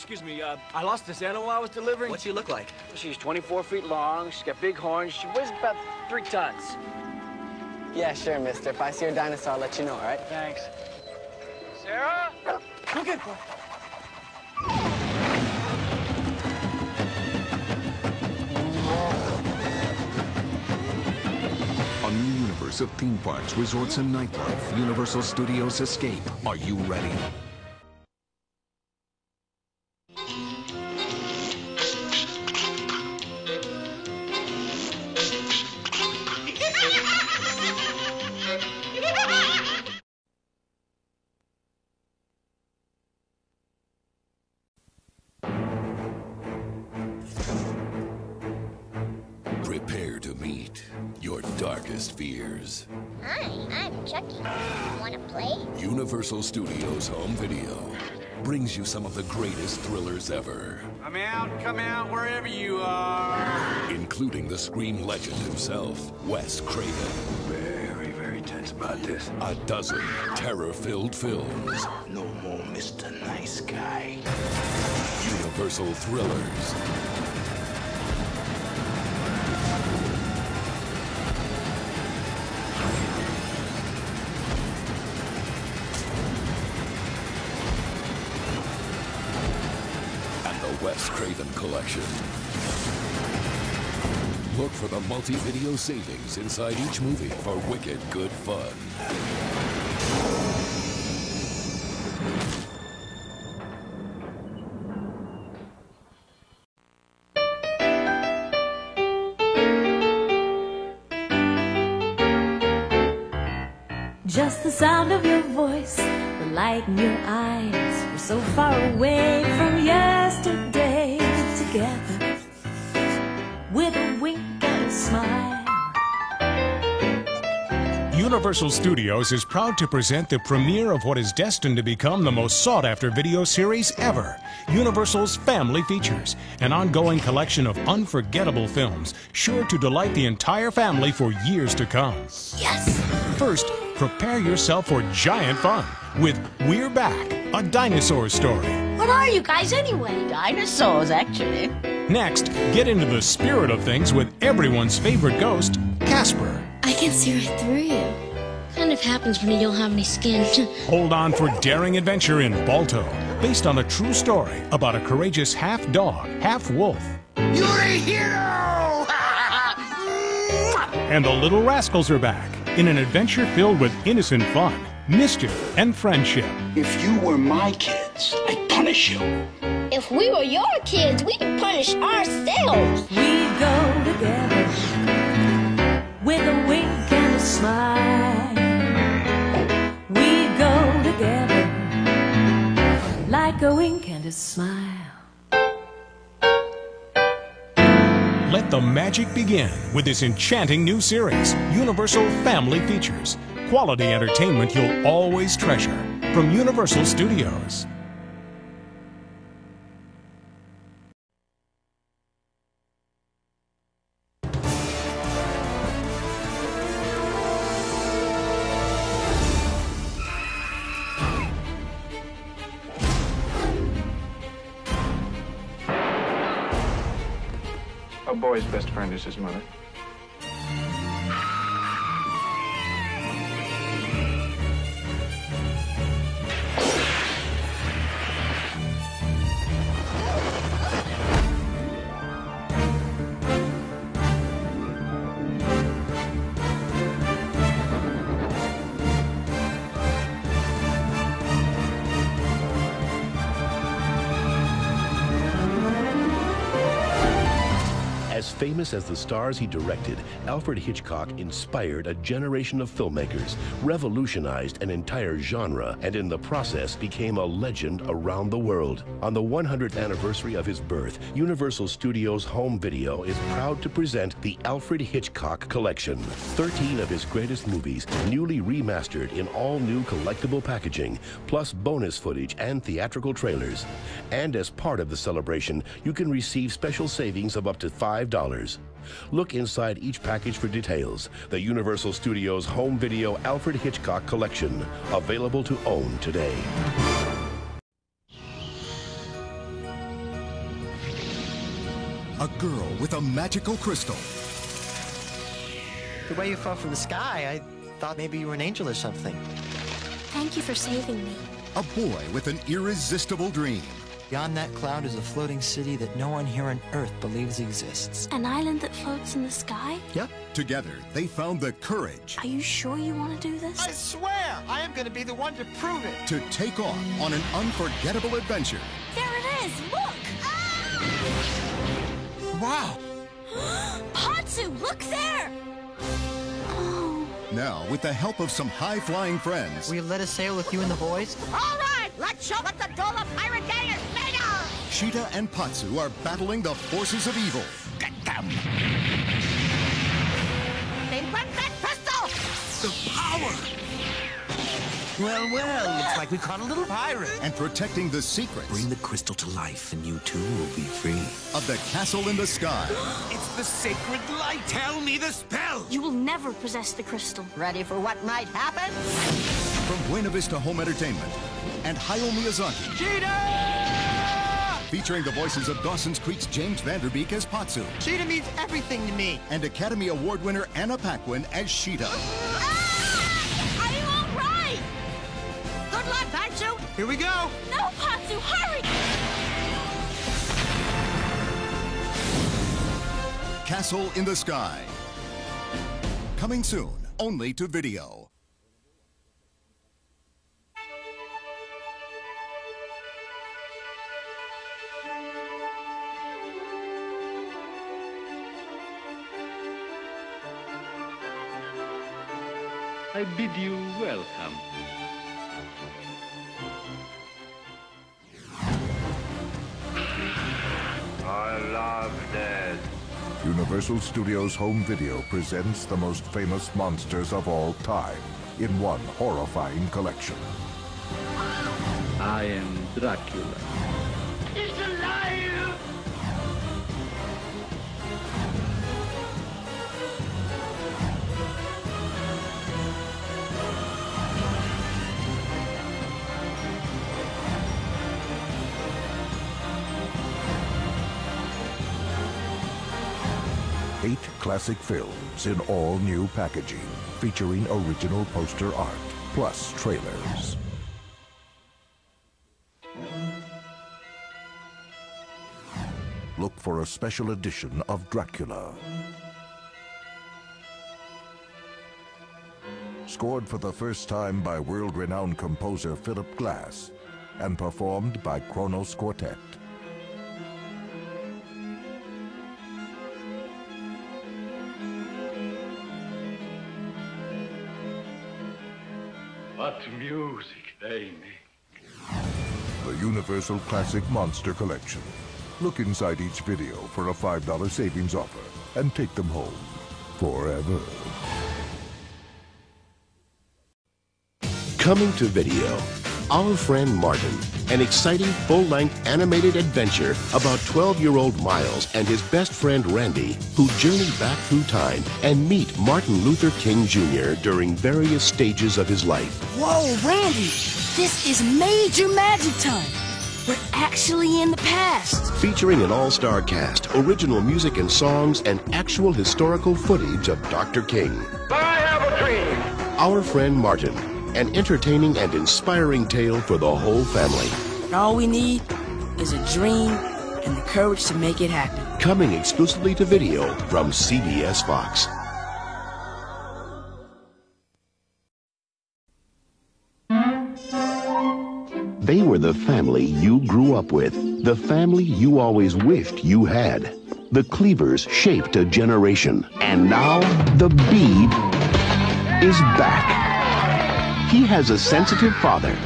excuse me, uh, I lost this animal I was delivering. What's she look like? She's 24 feet long, she's got big horns, she weighs about three tons. Yeah, sure, mister. If I see your dinosaur, I'll let you know, all right? Thanks. Sarah? Look at A new universe of theme parks, resorts, and nightlife. Universal Studios Escape. Are you ready? Darkest fears. Hi, I'm Chucky. Want to play? Universal Studios Home Video brings you some of the greatest thrillers ever, Come out, come out, wherever you are. including the Scream legend himself, Wes Craven. Very, very tense about this. A dozen terror-filled films, No more Mr. Nice Guy. Universal thrillers. Craven Collection. Look for the multi-video savings inside each movie for wicked good fun. Just the sound of your voice, the light in your eyes. We're so far away from yesterday Universal Studios is proud to present the premiere of what is destined to become the most sought after video series ever Universal's Family Features, an ongoing collection of unforgettable films sure to delight the entire family for years to come. Yes! First, prepare yourself for giant fun with We're Back, a dinosaur story. What are you guys anyway? Dinosaurs, actually. Next, get into the spirit of things with everyone's favorite ghost, Casper. I can see right through you. Kind of happens when you don't have any skin. Hold on for daring adventure in Balto, based on a true story about a courageous half dog, half wolf. You're a hero! And the Little Rascals are back in an adventure filled with innocent fun, mischief, and friendship. if you were my kids, I'd punish you. If we were your kids, we'd punish ourselves. We go together with a wink and a smile. We go together like a wink and a smile. Let the magic begin with this enchanting new series, Universal Family Features. Quality entertainment you'll always treasure from Universal Studios. Boy's best friend is his mother. Famous as the stars he directed, Alfred Hitchcock inspired a generation of filmmakers, revolutionized an entire genre, and in the process became a legend around the world. On the 100th anniversary of his birth, Universal Studios Home Video is proud to present the Alfred Hitchcock Collection. 13 of his greatest movies, newly remastered in all new collectible packaging, plus bonus footage and theatrical trailers. And as part of the celebration, you can receive special savings of up to $5. Look inside each package for details. The Universal Studios Home Video Alfred Hitchcock Collection, available to own today. a girl with a magical crystal. The way you fell from the sky, I thought maybe you were an angel or something. Thank you for saving me. A boy with an irresistible dream. Beyond that cloud is a floating city that no one here on Earth believes exists. An island that floats in the sky? Yep. Together, they found the courage Are you sure you want to do this? I swear, I am going to be the one to prove it. to take off on an unforgettable adventure. There it is! Look! Ah! Wow! Pazu, look there! Oh, Now, with the help of some high-flying friends, Will you let us sail with you and the boys? All right, let's show what the Dola Pirate Gang is made of! Sheeta and Pazu are battling the forces of evil. Get them! They want that pistol! The power! Well, well, looks like we caught a little pirate. and protecting the secrets Bring the crystal to life, and you too will be free. of the castle in the sky. It's the sacred light! Tell me the spell! you will never possess the crystal. Ready for what might happen? From Buena Vista Home Entertainment and Hayao Miyazaki. Featuring the voices of Dawson's Creek's James Van Der Beek as Pazu Sheeta means everything to me. and Academy Award winner Anna Paquin as Sheeta. Ah! Are you all right? Good luck, Pazu! Here we go. No, Pazu, hurry! Castle in the Sky. Coming soon, only to video. I bid you welcome. I love death. Universal Studios Home Video presents the most famous monsters of all time in one horrifying collection. I am Dracula. Classic films in all new packaging, featuring original poster art, plus trailers. Look for a special edition of Dracula. Scored for the first time by world-renowned composer Philip Glass and performed by Kronos Quartet. What music they make. The Universal Classic Monster Collection. Look inside each video for a $5 savings offer and take them home forever. Coming to video, Our Friend Martin, an exciting full-length animated adventure about 12-year-old Miles and his best friend Randy, who journey back through time and meet Martin Luther King Jr. during various stages of his life. Whoa, Randy! This is major magic time! We're actually in the past! Featuring an all-star cast, original music and songs, and actual historical footage of Dr. King. I have a dream! Our Friend Martin, an entertaining and inspiring tale for the whole family. And all we need is a dream and the courage to make it happen. Coming exclusively to video from CBS Fox. They were the family you grew up with, the family you always wished you had. The Cleavers shaped a generation, and now the Beav is back. He has a sensitive father,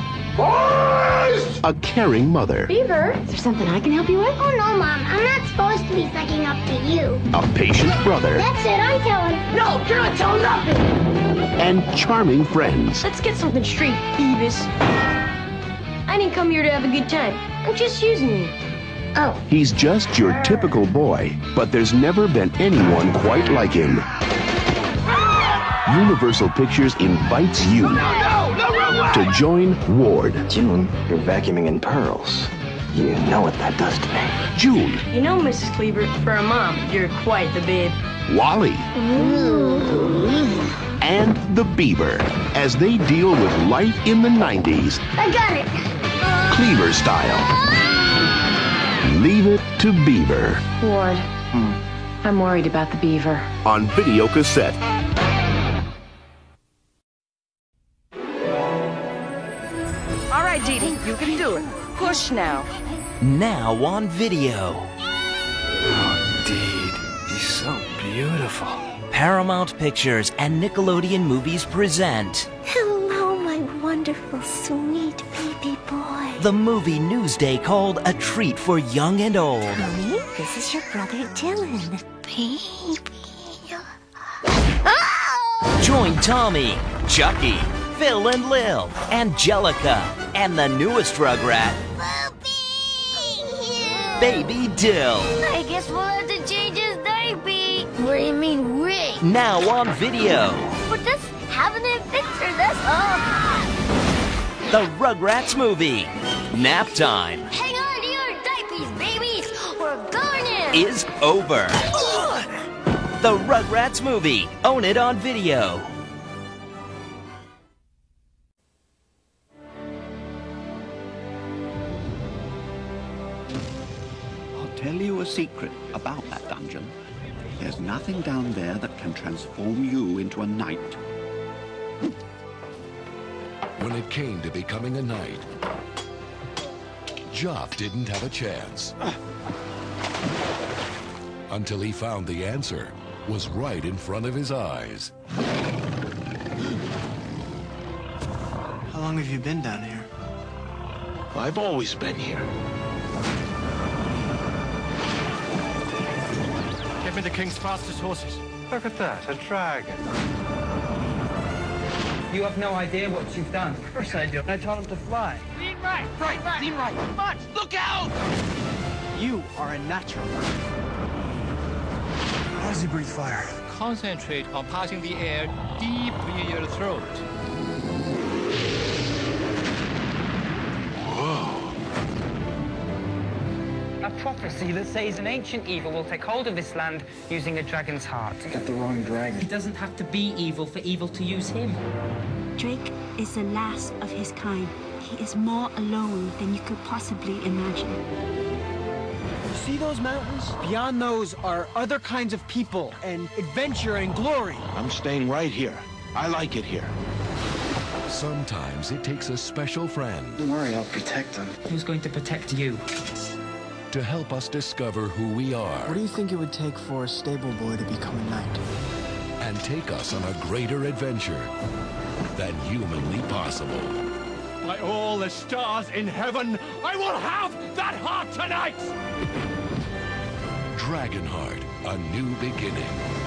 a caring mother, Beaver, is there something I can help you with? Oh no, Mom. I'm not supposed to be sucking up to you. a patient brother, That's it. I'm telling. No, you're not telling nothing. and charming friends. Let's get something straight, Beavis. I didn't come here to have a good time. I'm just using you. Oh. He's just your typical boy, but there's never been anyone quite like him. Ah! Universal Pictures invites you to join Ward. June, you're vacuuming in pearls. You know what that does to me. June, You know, Mrs. Cleaver, for a mom, you're quite the babe. Wally, and the Beaver as they deal with life in the 90s, I got it. Cleaver style. Ah! Leave it to Beaver Ward, hmm. I'm worried about the beaver. on video cassette. All right, Didi, you can do it. Push now. Now on video. Indeed. He's so beautiful. Paramount Pictures and Nickelodeon Movies present Hello, my wonderful, sweet baby boy. the movie Newsday called A Treat for Young and Old. Tommy, this is your brother Dylan. Baby. Join Tommy, Chucky, Phil and Lil, Angelica, and the newest Rugrat, Baby Dil. I guess we'll have to change his diaper. What do you mean, Rick? Now on video. We're just having an adventure, that's all. The Rugrats movie, Nap Time, Hang on to your diapers, babies. We're going in. is over. The Rugrats movie, own it on video. A secret about that dungeon. There's nothing down there that can transform you into a knight. When it came to becoming a knight, Geoff didn't have a chance. Until he found the answer was right in front of his eyes. How long have you been down here? I've always been here. Give me the king's fastest horses. Look at that, a dragon. You have no idea what you've done. Of course I do. I taught him to fly. Lean right, right, lean right. Much, look out! You are a natural. How does he breathe fire? Concentrate on passing the air deep in your throat. Prophecy that says an ancient evil will take hold of this land using a dragon's heart. I got the wrong dragon. He doesn't have to be evil for evil to use him. Drake is the last of his kind. He is more alone than you could possibly imagine. You see those mountains? Beyond those are other kinds of people and adventure and glory. I'm staying right here. I like it here. Sometimes it takes a special friend Don't worry, I'll protect him. Who's going to protect you? To help us discover who we are What do you think it would take for a stable boy to become a knight? and take us on a greater adventure than humanly possible. By all the stars in heaven, I will have that heart tonight! Dragonheart, a new beginning.